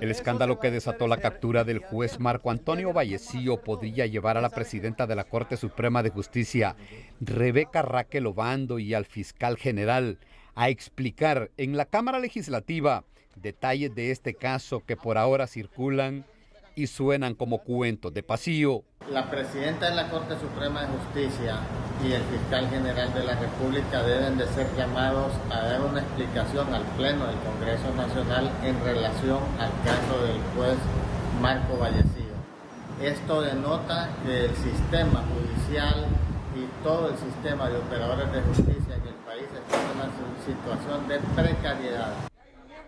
El escándalo que desató la captura del juez Marco Antonio Vallecillo podría llevar a la presidenta de la Corte Suprema de Justicia, Rebeca Raquel Obando, y al fiscal general a explicar en la Cámara Legislativa detalles de este caso que por ahora circulan y suenan como cuentos de pasillo. La presidenta de la Corte Suprema de Justicia y el fiscal general de la República deben de ser llamados a dar una explicación al Pleno del Congreso Nacional en relación al caso del juez Marco Vallecillo. Esto denota que el sistema judicial y todo el sistema de operadores de justicia en el país está en una situación de precariedad.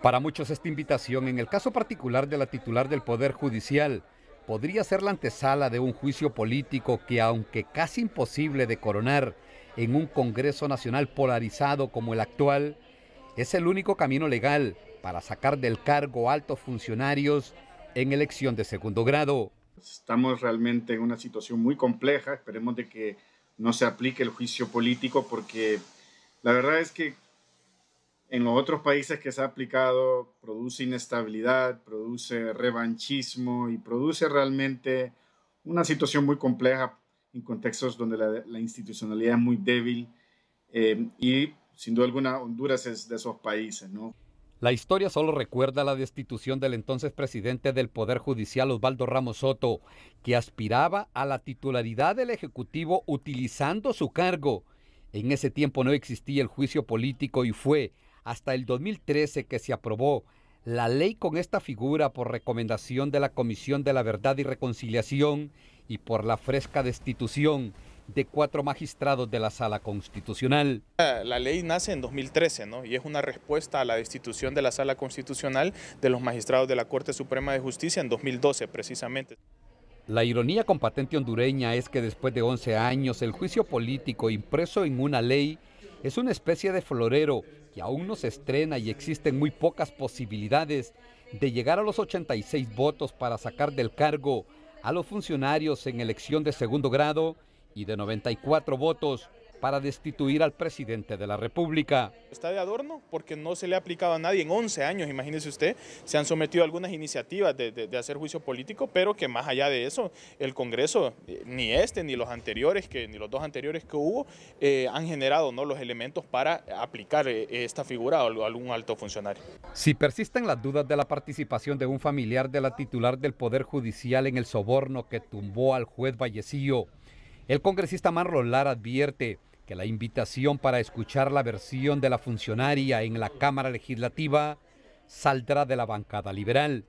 Para muchos esta invitación, en el caso particular de la titular del Poder Judicial, podría ser la antesala de un juicio político que, aunque casi imposible de coronar en un Congreso Nacional polarizado como el actual, es el único camino legal para sacar del cargo altos funcionarios en elección de segundo grado. Estamos realmente en una situación muy compleja, esperemos de que no se aplique el juicio político porque la verdad es que en los otros países que se ha aplicado produce inestabilidad, produce revanchismo y produce realmente una situación muy compleja en contextos donde la, institucionalidad es muy débil eh, y sin duda alguna Honduras es de esos países. La historia solo recuerda la destitución del entonces presidente del Poder Judicial Osvaldo Ramos Soto, que aspiraba a la titularidad del Ejecutivo utilizando su cargo. En ese tiempo no existía el juicio político y fue hasta el 2013 que se aprobó la ley con esta figura por recomendación de la Comisión de la Verdad y Reconciliación y por la fresca destitución de cuatro magistrados de la Sala Constitucional. La ley nace en 2013 ¿no? y es una respuesta a la destitución de la Sala Constitucional de los magistrados de la Corte Suprema de Justicia en 2012 precisamente. La ironía con patente hondureña es que después de 11 años el juicio político impreso en una ley es una especie de florero que aún no se estrena y existen muy pocas posibilidades de llegar a los 86 votos para sacar del cargo a los funcionarios en elección de segundo grado y de 94 votos para destituir al presidente de la República. Está de adorno porque no se le ha aplicado a nadie en 11 años, imagínese usted, se han sometido a algunas iniciativas de, hacer juicio político, pero que más allá de eso, el Congreso, eh, ni este ni los anteriores, que, ni los dos anteriores que hubo, eh, han generado ¿no? los elementos para aplicar eh, esta figura a algún alto funcionario. Si persisten las dudas de la participación de un familiar de la titular del Poder Judicial en el soborno que tumbó al juez Vallecillo, el congresista Marlon Lara advierte que la invitación para escuchar la versión de la funcionaria en la Cámara Legislativa saldrá de la bancada liberal.